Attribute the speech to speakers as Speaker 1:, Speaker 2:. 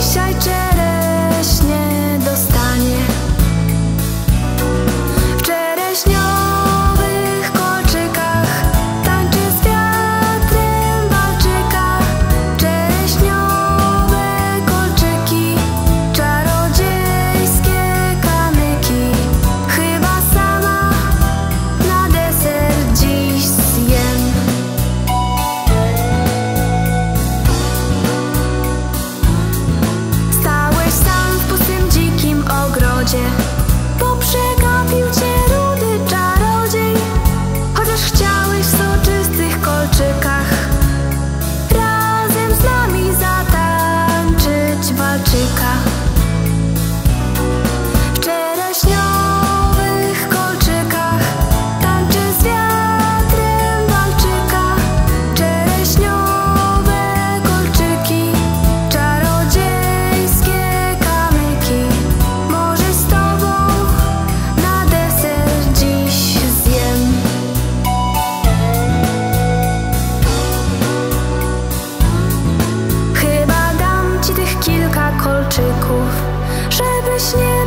Speaker 1: Sai снег.